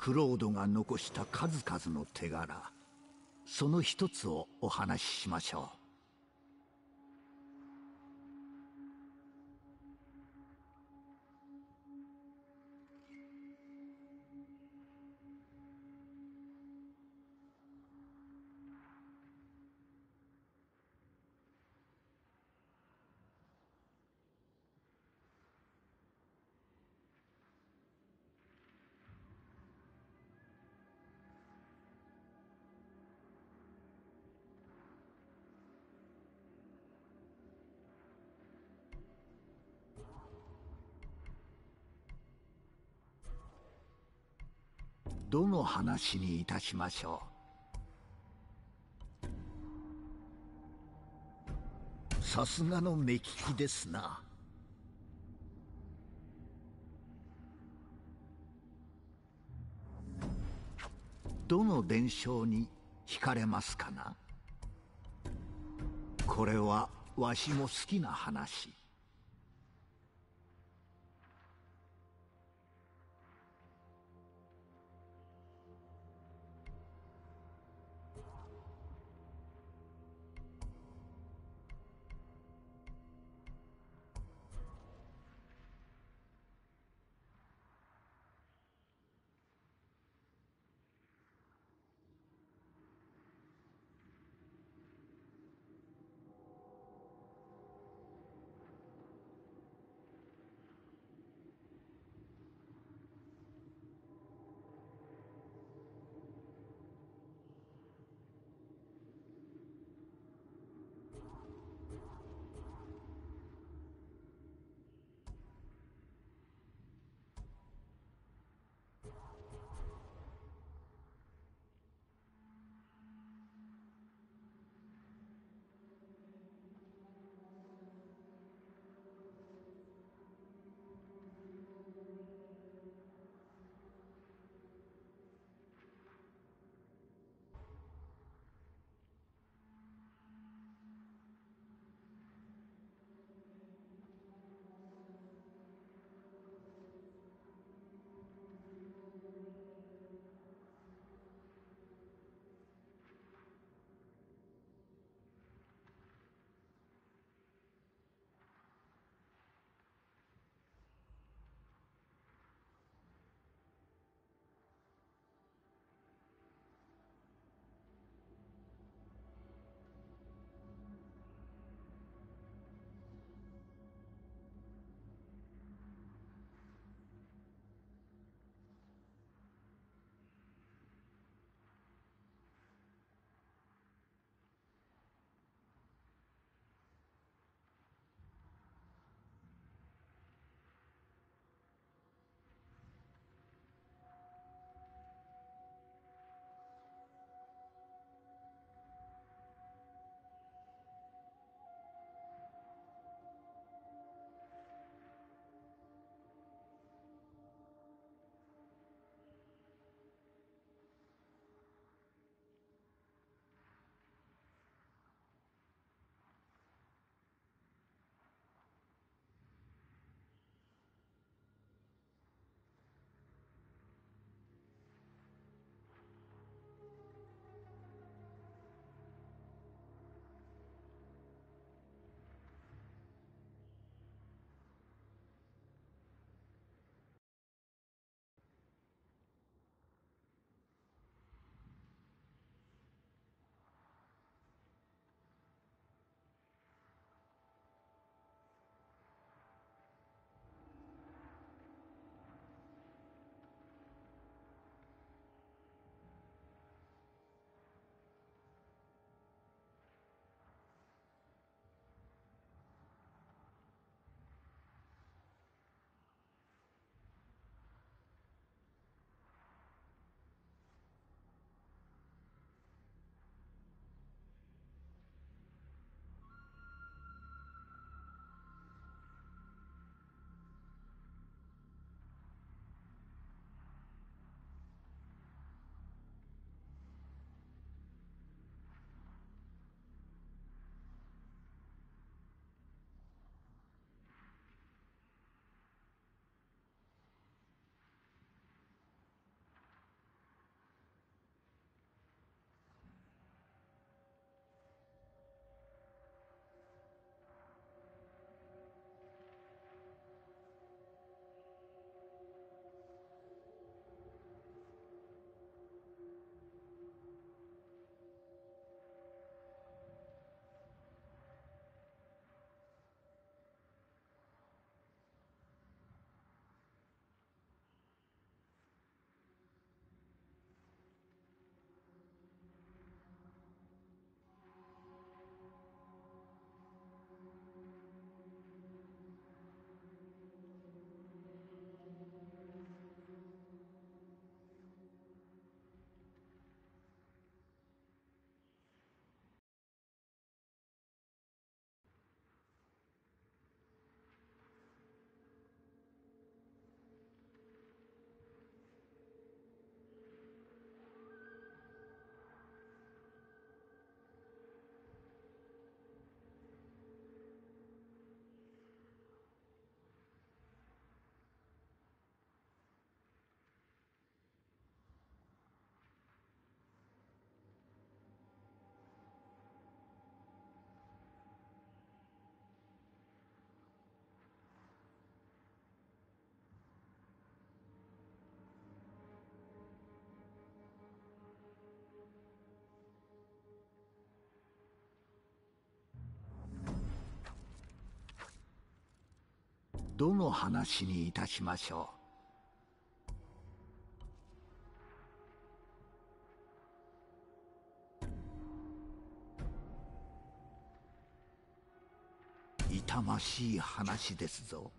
クロードが残した数々の手柄。その一つをお話ししましょう。どの話にいたしましょう？さすがの目利きですな。どの伝承に惹かれますかな？これはわしも好きな話。どの話にいたしましょう？痛ましい話ですぞ。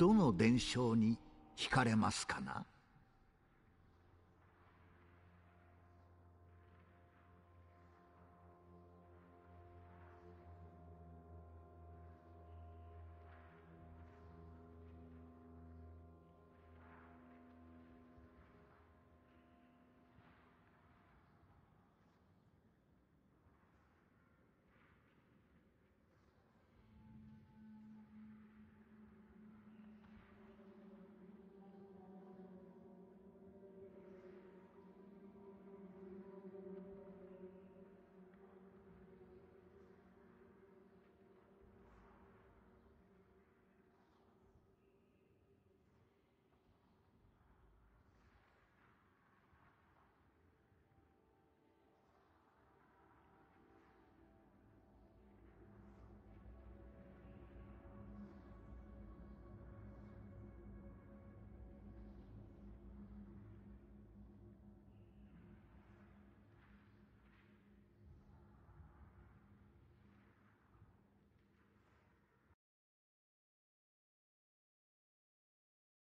どの伝承に惹かれますかな？